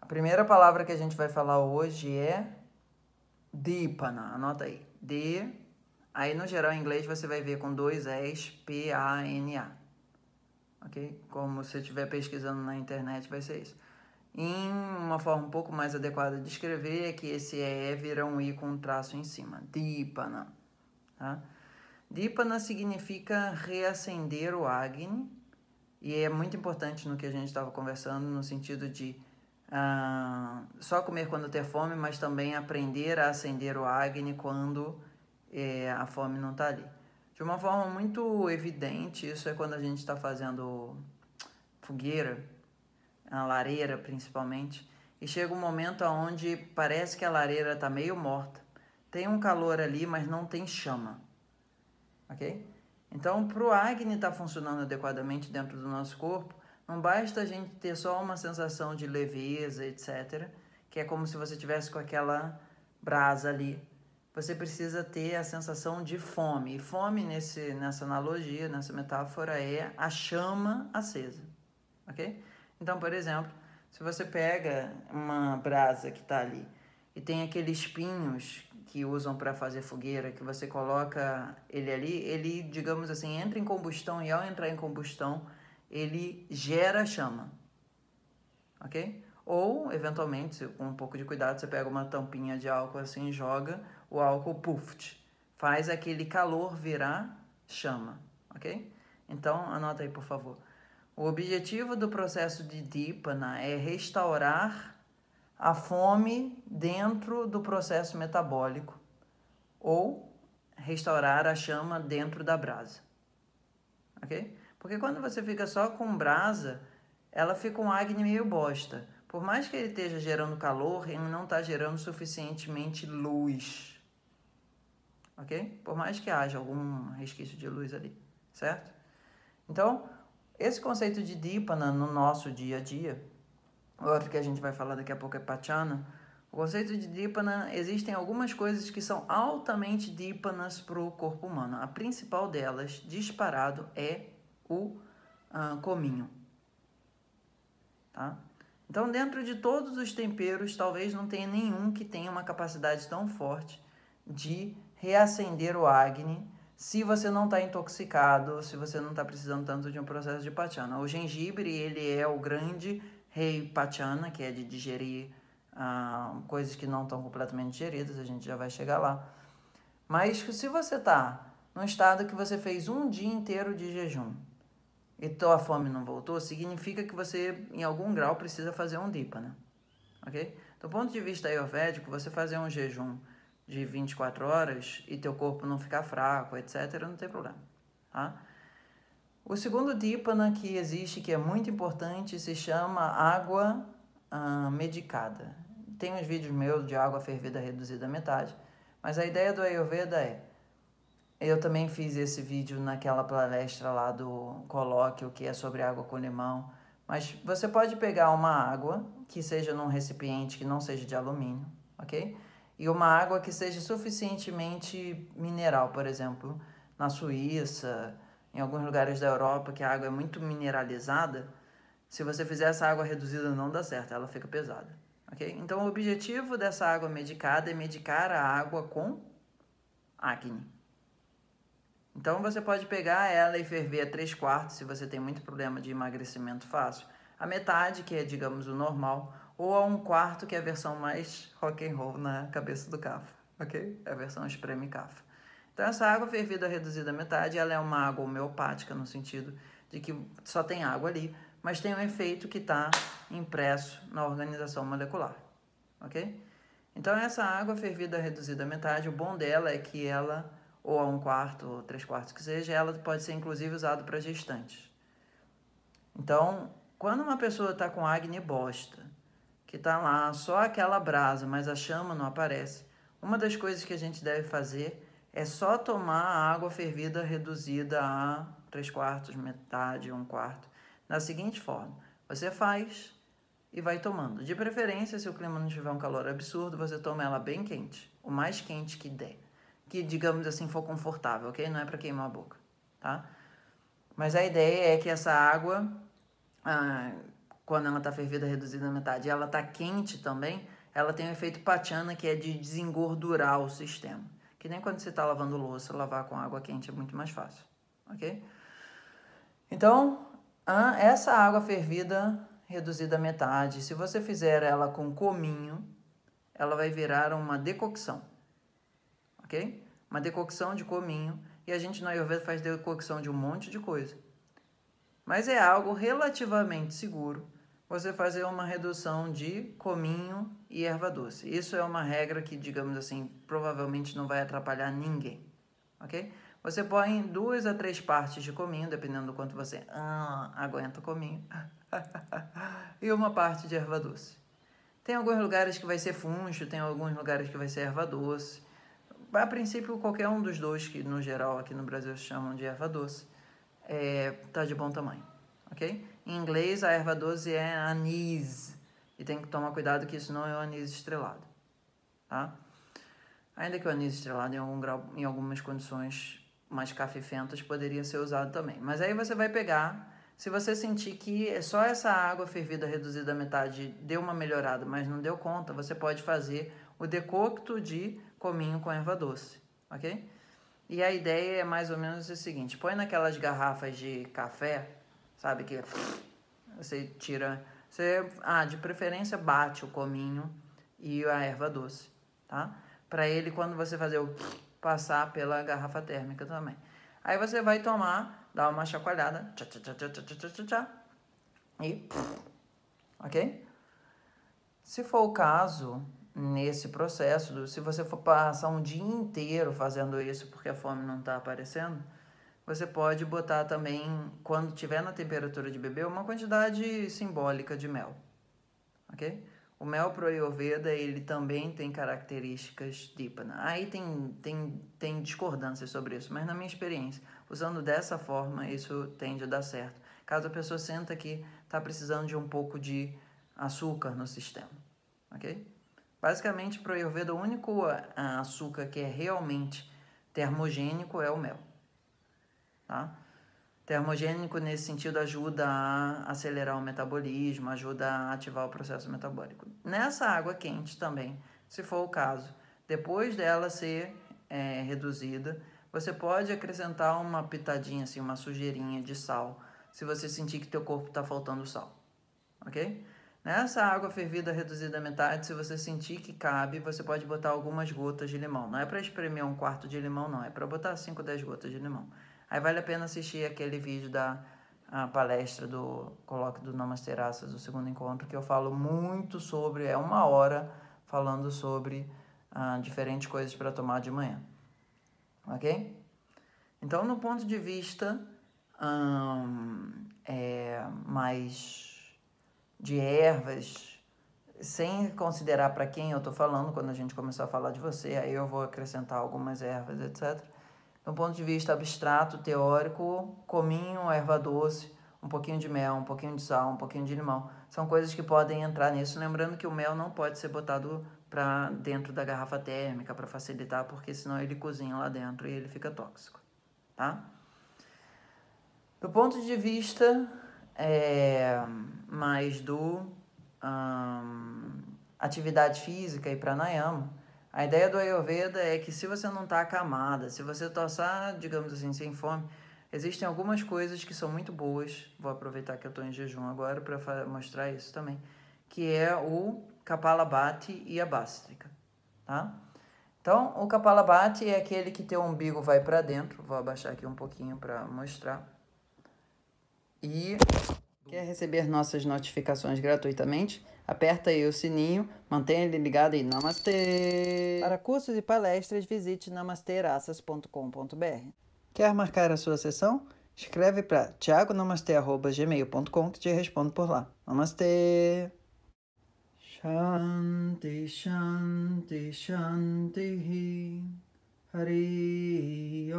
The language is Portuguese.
A primeira palavra que a gente vai falar hoje é Dipana. Anota aí. D. Aí no geral em inglês você vai ver com dois S, P-A-N-A. Ok? Como se estiver pesquisando na internet vai ser isso. Em uma forma um pouco mais adequada de escrever é que esse E vira um I com um traço em cima. Dipana. Tá? Dipana significa reacender o Agni. E é muito importante no que a gente estava conversando, no sentido de ah, só comer quando ter fome, mas também aprender a acender o Agni quando é, a fome não está ali. De uma forma muito evidente, isso é quando a gente está fazendo fogueira, a lareira principalmente, e chega um momento onde parece que a lareira está meio morta, tem um calor ali, mas não tem chama, ok? Então, para o Agni estar tá funcionando adequadamente dentro do nosso corpo, não basta a gente ter só uma sensação de leveza, etc., que é como se você tivesse com aquela brasa ali. Você precisa ter a sensação de fome. E fome, nesse, nessa analogia, nessa metáfora, é a chama acesa. Ok? Então, por exemplo, se você pega uma brasa que está ali e tem aqueles pinhos que usam para fazer fogueira, que você coloca ele ali, ele, digamos assim, entra em combustão e ao entrar em combustão, ele gera chama, ok? Ou, eventualmente, com um pouco de cuidado, você pega uma tampinha de álcool assim, joga o álcool, puff, faz aquele calor virar chama, ok? Então, anota aí, por favor. O objetivo do processo de Dipana é restaurar a fome dentro do processo metabólico ou restaurar a chama dentro da brasa, ok? Porque quando você fica só com brasa, ela fica um Agni meio bosta. Por mais que ele esteja gerando calor, ele não está gerando suficientemente luz. Ok? Por mais que haja algum resquício de luz ali, certo? Então, esse conceito de Dipana no nosso dia a dia, outro que a gente vai falar daqui a pouco é Pachana. O conceito de Dipana, existem algumas coisas que são altamente Dipanas para o corpo humano. A principal delas, disparado, é o uh, cominho. Tá? Então, dentro de todos os temperos, talvez não tenha nenhum que tenha uma capacidade tão forte de reacender o Agni se você não está intoxicado, se você não está precisando tanto de um processo de Pachana. O gengibre, ele é o grande rei Pachana, que é de digerir uh, coisas que não estão completamente digeridas, a gente já vai chegar lá. Mas se você está num estado que você fez um dia inteiro de jejum, e tua fome não voltou, significa que você, em algum grau, precisa fazer um DIPA, né? Ok? Do ponto de vista ayurvédico, você fazer um jejum de 24 horas e teu corpo não ficar fraco, etc., não tem problema, tá? O segundo Dipana que existe, que é muito importante, se chama água ah, medicada. Tem uns vídeos meus de água fervida reduzida à metade, mas a ideia do Ayurveda é eu também fiz esse vídeo naquela palestra lá do colóquio que é sobre água com limão. Mas você pode pegar uma água que seja num recipiente que não seja de alumínio, ok? E uma água que seja suficientemente mineral, por exemplo, na Suíça, em alguns lugares da Europa que a água é muito mineralizada. Se você fizer essa água reduzida, não dá certo, ela fica pesada, ok? Então, o objetivo dessa água medicada é medicar a água com acne. Então você pode pegar ela e ferver a 3 quartos se você tem muito problema de emagrecimento fácil. A metade, que é, digamos, o normal, ou a um quarto, que é a versão mais rock and roll na cabeça do cafa, ok? É a versão espreme cafa. Então essa água fervida reduzida à metade, ela é uma água homeopática no sentido de que só tem água ali, mas tem um efeito que está impresso na organização molecular, ok? Então essa água fervida reduzida à metade, o bom dela é que ela ou a um quarto, ou três quartos que seja, ela pode ser inclusive usada para gestantes. Então, quando uma pessoa está com acne bosta, que está lá só aquela brasa, mas a chama não aparece, uma das coisas que a gente deve fazer é só tomar a água fervida reduzida a três quartos, metade, um quarto, da seguinte forma: você faz e vai tomando. De preferência, se o clima não tiver um calor absurdo, você toma ela bem quente, o mais quente que der. que, digamos assim, for confortável, ok? Não é para queimar a boca, tá? Mas a ideia é que essa água, ah, quando ela está fervida, reduzida na metade, ela está quente também, ela tem um efeito patiana, que é de desengordurar o sistema. Que nem quando você está lavando louça, lavar com água quente é muito mais fácil, ok? Então, essa água fervida, reduzida à metade, se você fizer ela com cominho, ela vai virar uma decocção, ok? Uma decocção de cominho, e a gente no Ayurveda faz decocção de um monte de coisa. Mas é algo relativamente seguro você fazer uma redução de cominho e erva doce. Isso é uma regra que, digamos assim, provavelmente não vai atrapalhar ninguém, ok? Você põe duas a três partes de cominho, dependendo do quanto você ah, aguenta o cominho, e uma parte de erva doce. Tem alguns lugares que vai ser funcho, tem alguns lugares que vai ser erva doce. A princípio, qualquer um dos dois, que no geral aqui no Brasil chamam de erva doce, é, tá de bom tamanho, ok? Em inglês, a erva doce é anis, e tem que tomar cuidado que isso não é o anis estrelado, tá? Ainda que o anis estrelado, em, algum grau, em algumas condições mais cafefentas, poderia ser usado também. Mas aí você vai pegar, se você sentir que é só essa água fervida reduzida à metade deu uma melhorada, mas não deu conta, você pode fazer o decocto de cominho com erva doce, ok? E a ideia é mais ou menos o seguinte: põe naquelas garrafas de café, sabe que você tira, você, ah, de preferência bate o cominho e a erva doce, tá? Para ele quando você fazer o passar pela garrafa térmica também. Aí você vai tomar, dar uma chacoalhada, tchá, tchá, tchá, tchá, tchá, tchá, tchá, e ok? Se for o caso, nesse processo, se você for passar um dia inteiro fazendo isso porque a fome não está aparecendo, você pode botar também, quando tiver na temperatura de beber, uma quantidade simbólica de mel, ok? O mel pro Ayurveda, ele também tem características dípana. Aí tem, tem, tem discordâncias sobre isso, mas na minha experiência, usando dessa forma, isso tende a dar certo. Caso a pessoa senta que está precisando de um pouco de açúcar no sistema, ok? Basicamente, para o Ayurveda, o único açúcar que é realmente termogênico é o mel. Tá? Termogênico, nesse sentido, ajuda a acelerar o metabolismo, ajuda a ativar o processo metabólico. Nessa água quente também, se for o caso, depois dela ser é, reduzida, você pode acrescentar uma pitadinha, assim, uma sujeirinha de sal, se você sentir que teu corpo está faltando sal, ok? Nessa água fervida reduzida à metade, se você sentir que cabe, você pode botar algumas gotas de limão. Não é para espremer um quarto de limão, não. É para botar 5 ou 10 gotas de limão. Aí vale a pena assistir aquele vídeo da palestra do colóquio do Namasteraças, do segundo encontro, que eu falo muito sobre, é uma hora falando sobre ah, diferentes coisas para tomar de manhã. Ok? Então, no ponto de vista é, mais de ervas, sem considerar para quem eu estou falando, quando a gente começar a falar de você, aí eu vou acrescentar algumas ervas, etc. Do ponto de vista abstrato, teórico, cominho, erva doce, um pouquinho de mel, um pouquinho de sal, um pouquinho de limão. São coisas que podem entrar nisso. Lembrando que o mel não pode ser botado para dentro da garrafa térmica para facilitar, porque senão ele cozinha lá dentro e ele fica tóxico, tá? Do ponto de vista é, mais do um, atividade física e pranayama. A ideia do Ayurveda é que se você não está acamada, se você tossar, digamos assim, sem fome, existem algumas coisas que são muito boas. Vou aproveitar que eu estou em jejum agora para mostrar isso também, que é o Kapalabhati e a Bhastrika, tá? Então, o Kapalabhati é aquele que teu umbigo vai para dentro. Vou abaixar aqui um pouquinho para mostrar. E quer receber nossas notificações gratuitamente? Aperta aí o sininho, mantenha ele ligado e Namastê! Para cursos e palestras, visite namasteraças.com.br. Quer marcar a sua sessão? Escreve para thiagonamastê.gmail.com que te respondo por lá. Namastê! Shanti, Shanti, Shanti, Hari